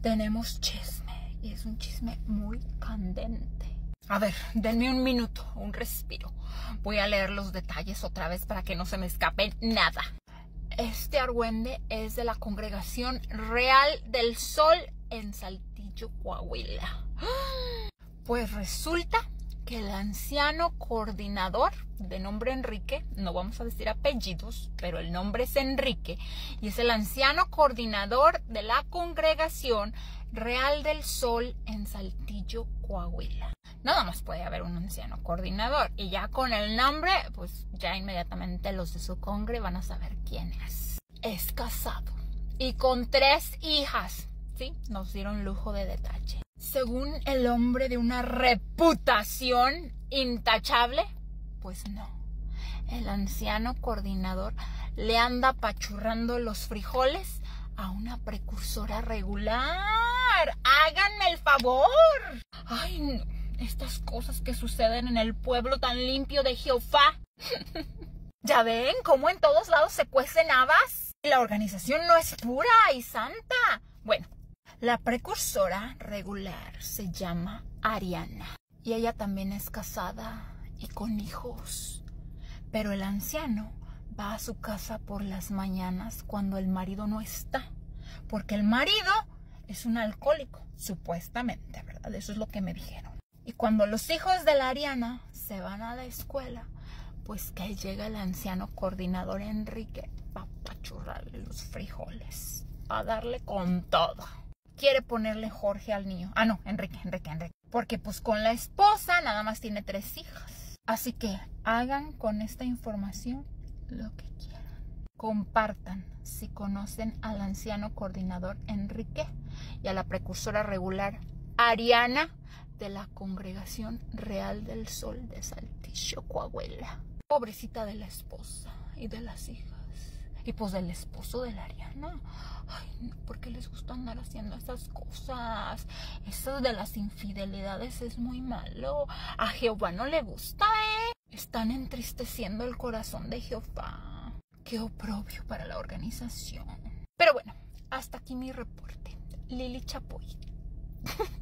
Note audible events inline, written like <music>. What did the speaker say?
tenemos chisme y es un chisme muy candente. A ver, denme un minuto, un respiro. Voy a leer los detalles otra vez para que no se me escape nada. Este argüende es de la Congregación Real del Sol en Saltillo, Coahuila. Pues resulta que el anciano coordinador de nombre Enrique, no vamos a decir apellidos, pero el nombre es Enrique, y es el anciano coordinador de la Congregación Real del Sol en Saltillo, Coahuila. Nada más puede haber un anciano coordinador y ya con el nombre, pues ya inmediatamente los de su congre van a saber quién es. Es casado y con tres hijas, ¿sí? Nos dieron lujo de detalle. Según el hombre de una reputación intachable, pues no. El anciano coordinador le anda pachurrando los frijoles a una precursora regular. Háganme el favor. Ay. Estas cosas que suceden en el pueblo tan limpio de Jehová. <laughs> ¿Ya ven cómo en todos lados se cuecen habas? La organización no es pura y santa. Bueno, la precursora regular se llama Ariana y ella también es casada y con hijos. Pero el anciano va a su casa por las mañanas cuando el marido no está, porque el marido es un alcohólico, supuestamente, ¿verdad? Eso es lo que me dijeron. Y cuando los hijos de la Ariana se van a la escuela, pues que llega el anciano coordinador Enrique a pachurrarle los frijoles, a darle con todo quiere ponerle Jorge al niño. Ah, no, Enrique, Enrique, Enrique. Porque pues con la esposa nada más tiene tres hijas. Así que hagan con esta información lo que quieran. Compartan si conocen al anciano coordinador Enrique y a la precursora regular Ariana de la Congregación Real del Sol de Saltillo, Coahuila. Pobrecita de la esposa y de las hijas. Y pues del esposo de la Ariana. Ay, ¿por qué les gusta andar haciendo esas cosas? Eso de las infidelidades es muy malo. A Jehová no le gusta, ¿eh? Están entristeciendo el corazón de Jehová. Qué oprobio para la organización. Pero bueno, hasta aquí mi reporte. Lili Chapoy. <laughs>